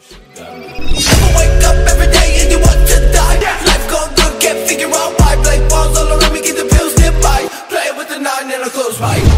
Wake up every day and you want to die. Life right.